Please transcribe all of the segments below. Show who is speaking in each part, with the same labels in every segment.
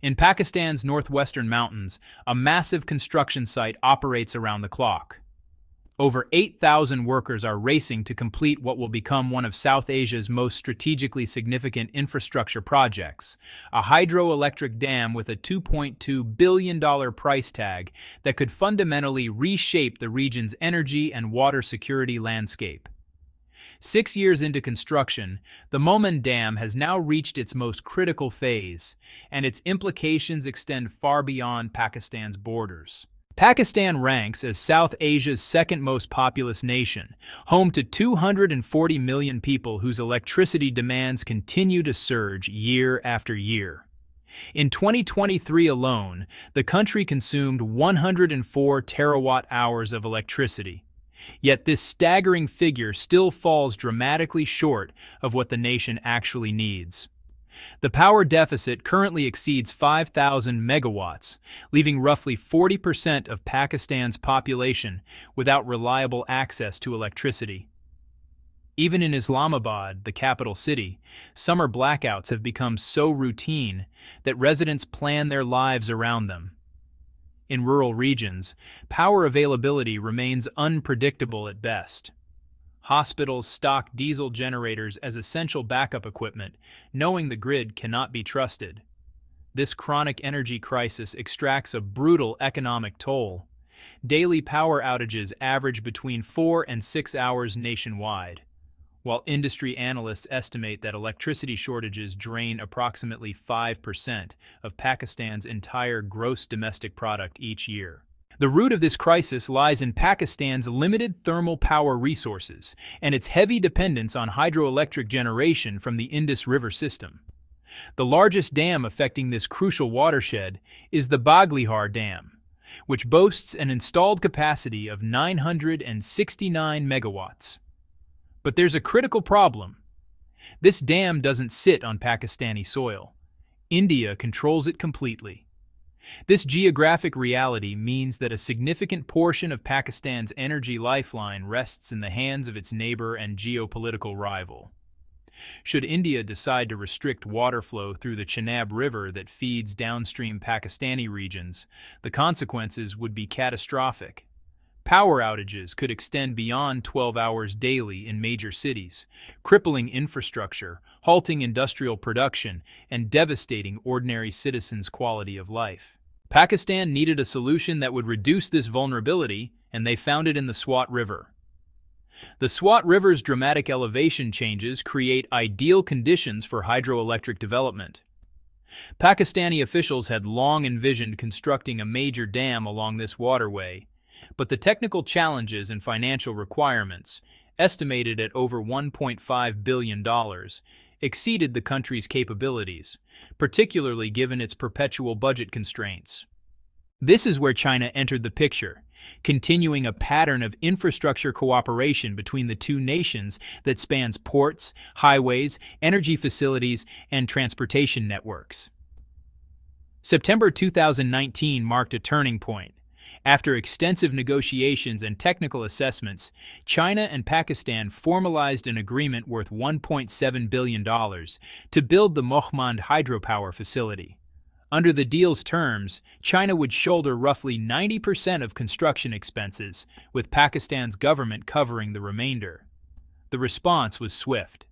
Speaker 1: In Pakistan's northwestern mountains, a massive construction site operates around the clock. Over 8,000 workers are racing to complete what will become one of South Asia's most strategically significant infrastructure projects, a hydroelectric dam with a $2.2 billion price tag that could fundamentally reshape the region's energy and water security landscape. Six years into construction, the Mohmand Dam has now reached its most critical phase, and its implications extend far beyond Pakistan's borders. Pakistan ranks as South Asia's second most populous nation, home to 240 million people whose electricity demands continue to surge year after year. In 2023 alone, the country consumed 104 terawatt hours of electricity. Yet this staggering figure still falls dramatically short of what the nation actually needs. The power deficit currently exceeds 5,000 megawatts, leaving roughly 40% of Pakistan's population without reliable access to electricity. Even in Islamabad, the capital city, summer blackouts have become so routine that residents plan their lives around them. In rural regions, power availability remains unpredictable at best. Hospitals stock diesel generators as essential backup equipment, knowing the grid cannot be trusted. This chronic energy crisis extracts a brutal economic toll. Daily power outages average between four and six hours nationwide, while industry analysts estimate that electricity shortages drain approximately 5% of Pakistan's entire gross domestic product each year. The root of this crisis lies in Pakistan's limited thermal power resources and its heavy dependence on hydroelectric generation from the Indus River system. The largest dam affecting this crucial watershed is the Baglihar Dam, which boasts an installed capacity of 969 megawatts. But there's a critical problem. This dam doesn't sit on Pakistani soil. India controls it completely. This geographic reality means that a significant portion of Pakistan's energy lifeline rests in the hands of its neighbor and geopolitical rival. Should India decide to restrict water flow through the Chenab River that feeds downstream Pakistani regions, the consequences would be catastrophic. Power outages could extend beyond 12 hours daily in major cities, crippling infrastructure, halting industrial production, and devastating ordinary citizens' quality of life. Pakistan needed a solution that would reduce this vulnerability, and they found it in the Swat River. The Swat River's dramatic elevation changes create ideal conditions for hydroelectric development. Pakistani officials had long envisioned constructing a major dam along this waterway, but the technical challenges and financial requirements, estimated at over $1.5 billion, exceeded the country's capabilities, particularly given its perpetual budget constraints. This is where China entered the picture, continuing a pattern of infrastructure cooperation between the two nations that spans ports, highways, energy facilities, and transportation networks. September 2019 marked a turning point after extensive negotiations and technical assessments, China and Pakistan formalized an agreement worth $1.7 billion to build the Mohmand hydropower facility. Under the deal's terms, China would shoulder roughly 90% of construction expenses, with Pakistan's government covering the remainder. The response was swift.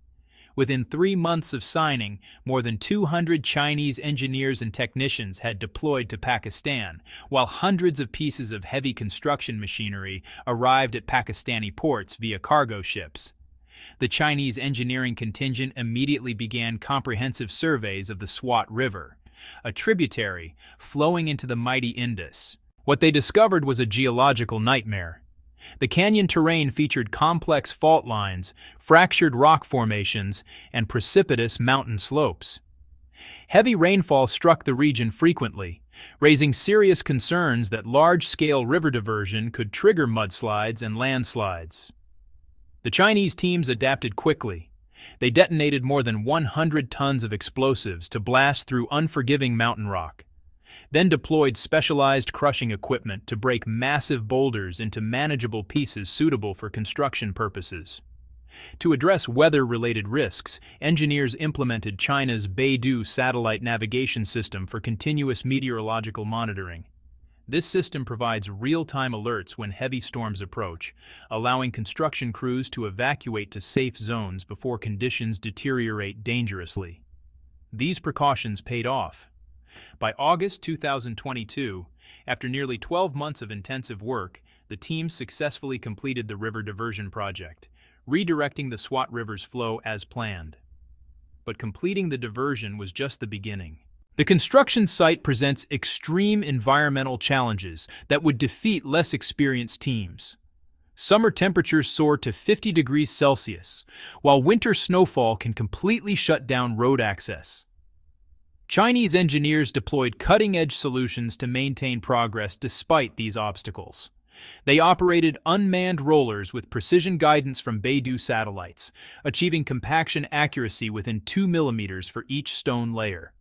Speaker 1: Within three months of signing, more than 200 Chinese engineers and technicians had deployed to Pakistan, while hundreds of pieces of heavy construction machinery arrived at Pakistani ports via cargo ships. The Chinese engineering contingent immediately began comprehensive surveys of the Swat River, a tributary flowing into the mighty Indus. What they discovered was a geological nightmare. The canyon terrain featured complex fault lines, fractured rock formations, and precipitous mountain slopes. Heavy rainfall struck the region frequently, raising serious concerns that large-scale river diversion could trigger mudslides and landslides. The Chinese teams adapted quickly. They detonated more than 100 tons of explosives to blast through unforgiving mountain rock then deployed specialized crushing equipment to break massive boulders into manageable pieces suitable for construction purposes. To address weather-related risks, engineers implemented China's Beidou satellite navigation system for continuous meteorological monitoring. This system provides real-time alerts when heavy storms approach, allowing construction crews to evacuate to safe zones before conditions deteriorate dangerously. These precautions paid off. By August 2022, after nearly 12 months of intensive work, the team successfully completed the river diversion project, redirecting the Swat River's flow as planned. But completing the diversion was just the beginning. The construction site presents extreme environmental challenges that would defeat less experienced teams. Summer temperatures soar to 50 degrees Celsius, while winter snowfall can completely shut down road access. Chinese engineers deployed cutting-edge solutions to maintain progress despite these obstacles. They operated unmanned rollers with precision guidance from Beidou satellites, achieving compaction accuracy within 2 millimeters for each stone layer.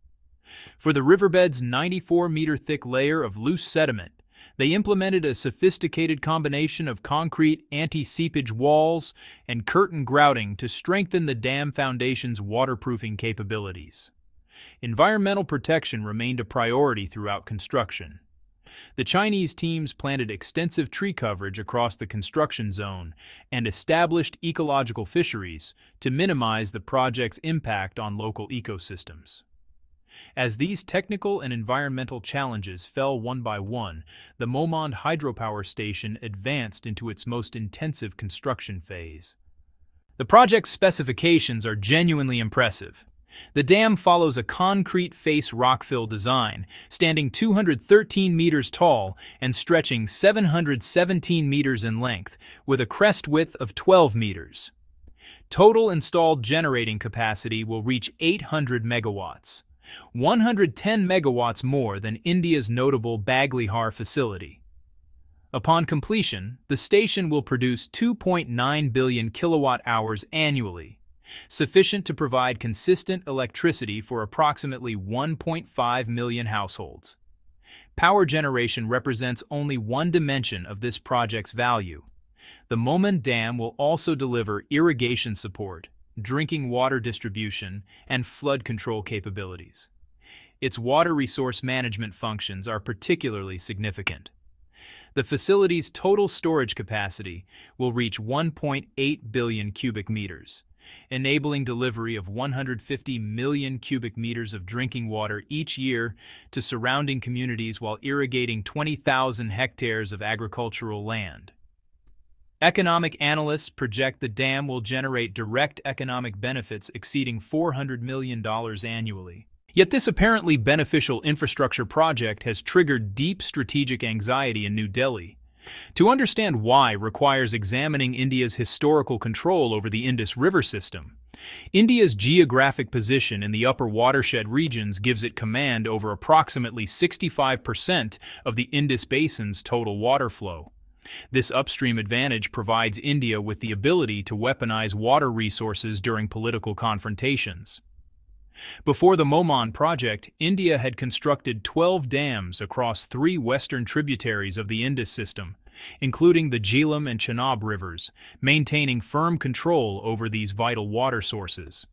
Speaker 1: For the riverbed's 94-meter-thick layer of loose sediment, they implemented a sophisticated combination of concrete anti-seepage walls and curtain grouting to strengthen the dam foundation's waterproofing capabilities. Environmental protection remained a priority throughout construction. The Chinese teams planted extensive tree coverage across the construction zone and established ecological fisheries to minimize the project's impact on local ecosystems. As these technical and environmental challenges fell one by one, the Mohmand hydropower station advanced into its most intensive construction phase. The project's specifications are genuinely impressive. The dam follows a concrete face rockfill design, standing 213 meters tall and stretching 717 meters in length, with a crest width of 12 meters. Total installed generating capacity will reach 800 megawatts. 110 megawatts more than India's notable Baglihar facility. Upon completion, the station will produce 2.9 billion kilowatt hours annually, sufficient to provide consistent electricity for approximately 1.5 million households. Power generation represents only one dimension of this project's value. The Mohmand Dam will also deliver irrigation support, drinking water distribution, and flood control capabilities. Its water resource management functions are particularly significant. The facility's total storage capacity will reach 1.8 billion cubic meters, enabling delivery of 150 million cubic meters of drinking water each year to surrounding communities while irrigating 20,000 hectares of agricultural land. Economic analysts project the dam will generate direct economic benefits exceeding $400 million annually. Yet this apparently beneficial infrastructure project has triggered deep strategic anxiety in New Delhi. To understand why requires examining India's historical control over the Indus River system. India's geographic position in the upper watershed regions gives it command over approximately 65% of the Indus Basin's total water flow. This upstream advantage provides India with the ability to weaponize water resources during political confrontations. Before the Mohmand project, India had constructed 12 dams across three western tributaries of the Indus system, including the Jhelum and Chenab rivers, maintaining firm control over these vital water sources.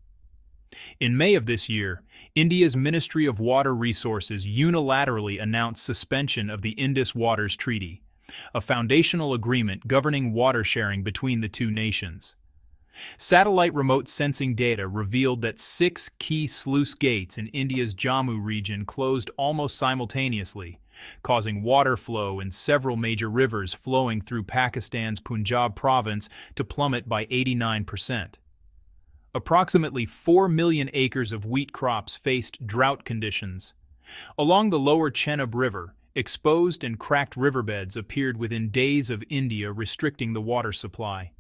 Speaker 1: In May of this year, India's Ministry of Water Resources unilaterally announced suspension of the Indus Waters Treaty, a foundational agreement governing water sharing between the two nations. Satellite remote sensing data revealed that six key sluice gates in India's Jammu region closed almost simultaneously, causing water flow in several major rivers flowing through Pakistan's Punjab province to plummet by 89%. Approximately 4 million acres of wheat crops faced drought conditions. Along the lower Chenab River, exposed and cracked riverbeds appeared within days of India restricting the water supply.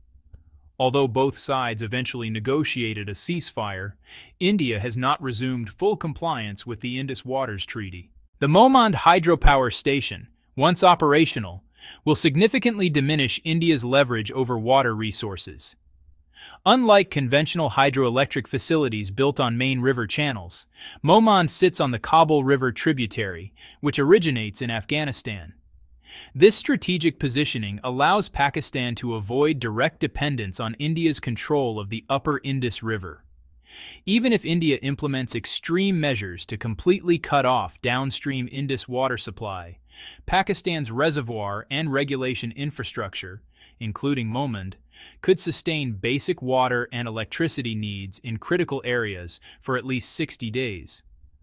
Speaker 1: Although both sides eventually negotiated a ceasefire, India has not resumed full compliance with the Indus Waters Treaty. The Mohmand hydropower station, once operational, will significantly diminish India's leverage over water resources. Unlike conventional hydroelectric facilities built on main river channels, Mohmand sits on the Kabul River tributary, which originates in Afghanistan. This strategic positioning allows Pakistan to avoid direct dependence on India's control of the upper Indus River. Even if India implements extreme measures to completely cut off downstream Indus water supply, Pakistan's reservoir and regulation infrastructure, including Mohmand, could sustain basic water and electricity needs in critical areas for at least 60 days.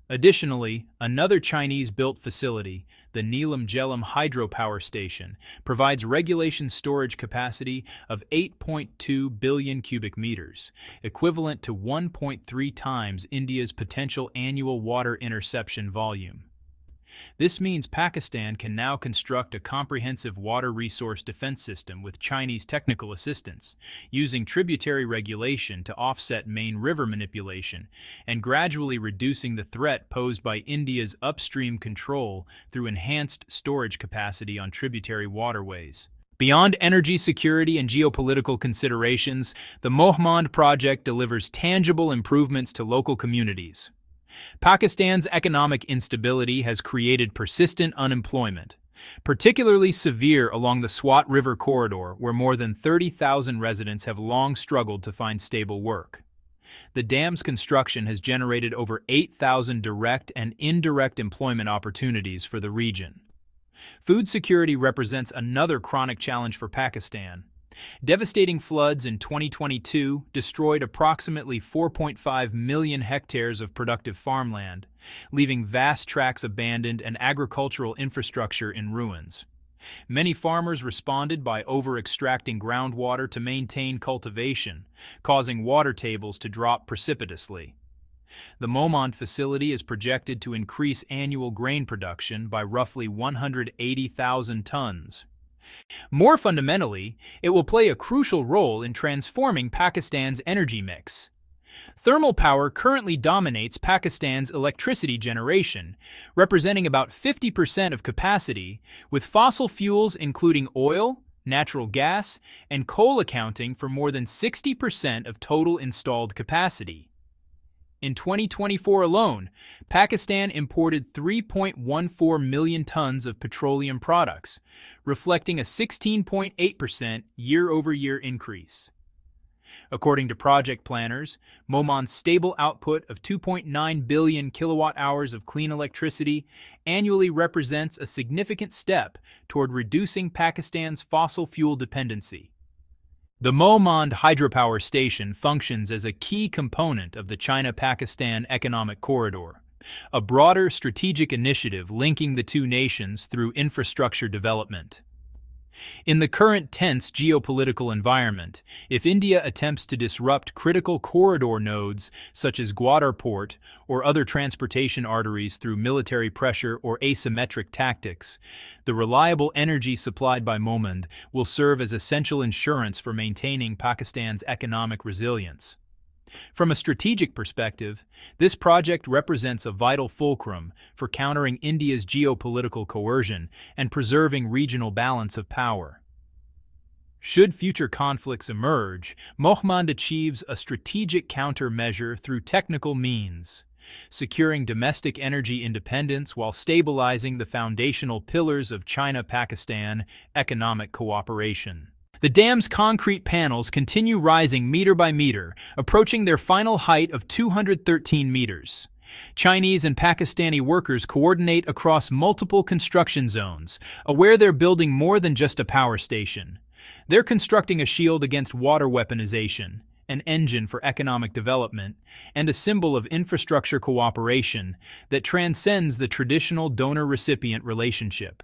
Speaker 1: Additionally, another Chinese-built facility, the Neelam Jhelum Hydropower Station, provides regulation storage capacity of 8.2 billion cubic meters, equivalent to 1.3 times India's potential annual water interception volume. This means Pakistan can now construct a comprehensive water resource defense system with Chinese technical assistance, using tributary regulation to offset main river manipulation, and gradually reducing the threat posed by India's upstream control through enhanced storage capacity on tributary waterways. Beyond energy security and geopolitical considerations, the Mohmand project delivers tangible improvements to local communities. Pakistan's economic instability has created persistent unemployment, particularly severe along the Swat River corridor where more than 30,000 residents have long struggled to find stable work. The dam's construction has generated over 8,000 direct and indirect employment opportunities for the region. Food security represents another chronic challenge for Pakistan, Devastating floods in 2022 destroyed approximately 4.5 million hectares of productive farmland, leaving vast tracts abandoned and agricultural infrastructure in ruins. Many farmers responded by over-extracting groundwater to maintain cultivation, causing water tables to drop precipitously. The Mohmand facility is projected to increase annual grain production by roughly 180,000 tons, more fundamentally, it will play a crucial role in transforming Pakistan's energy mix. Thermal power currently dominates Pakistan's electricity generation, representing about 50% of capacity, with fossil fuels including oil, natural gas, and coal accounting for more than 60% of total installed capacity. In 2024 alone, Pakistan imported 3.14 million tons of petroleum products, reflecting a 16.8% year-over-year increase. According to project planners, Mohmand's stable output of 2.9 billion kilowatt hours of clean electricity annually represents a significant step toward reducing Pakistan's fossil fuel dependency. The Mohmand hydropower station functions as a key component of the China-Pakistan Economic Corridor, a broader strategic initiative linking the two nations through infrastructure development. In the current tense geopolitical environment, if India attempts to disrupt critical corridor nodes such as Gwadar Port or other transportation arteries through military pressure or asymmetric tactics, the reliable energy supplied by Mohmand will serve as essential insurance for maintaining Pakistan's economic resilience. From a strategic perspective, this project represents a vital fulcrum for countering India's geopolitical coercion and preserving regional balance of power. Should future conflicts emerge, Mohmand achieves a strategic countermeasure through technical means, securing domestic energy independence while stabilizing the foundational pillars of China-Pakistan economic cooperation. The dam's concrete panels continue rising meter by meter, approaching their final height of 213 meters. Chinese and Pakistani workers coordinate across multiple construction zones, aware they're building more than just a power station. They're constructing a shield against water weaponization, an engine for economic development, and a symbol of infrastructure cooperation that transcends the traditional donor-recipient relationship.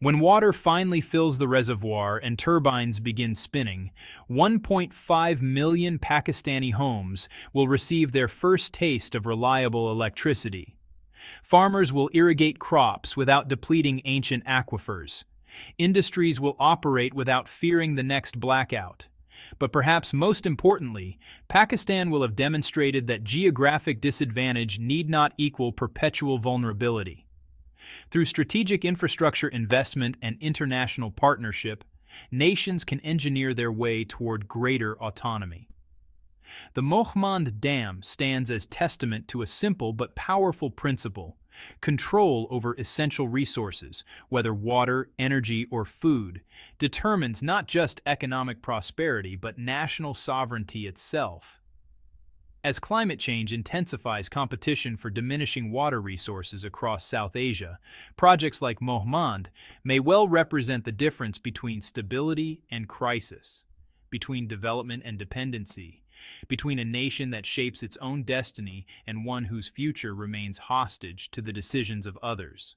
Speaker 1: When water finally fills the reservoir and turbines begin spinning, 1.5 million Pakistani homes will receive their first taste of reliable electricity. Farmers will irrigate crops without depleting ancient aquifers. Industries will operate without fearing the next blackout. But perhaps most importantly, Pakistan will have demonstrated that geographic disadvantage need not equal perpetual vulnerability. Through strategic infrastructure investment and international partnership, nations can engineer their way toward greater autonomy. The Mohmand Dam stands as testament to a simple but powerful principle. Control over essential resources, whether water, energy, or food, determines not just economic prosperity but national sovereignty itself. As climate change intensifies competition for diminishing water resources across South Asia, projects like Mohmand may well represent the difference between stability and crisis, between development and dependency, between a nation that shapes its own destiny and one whose future remains hostage to the decisions of others.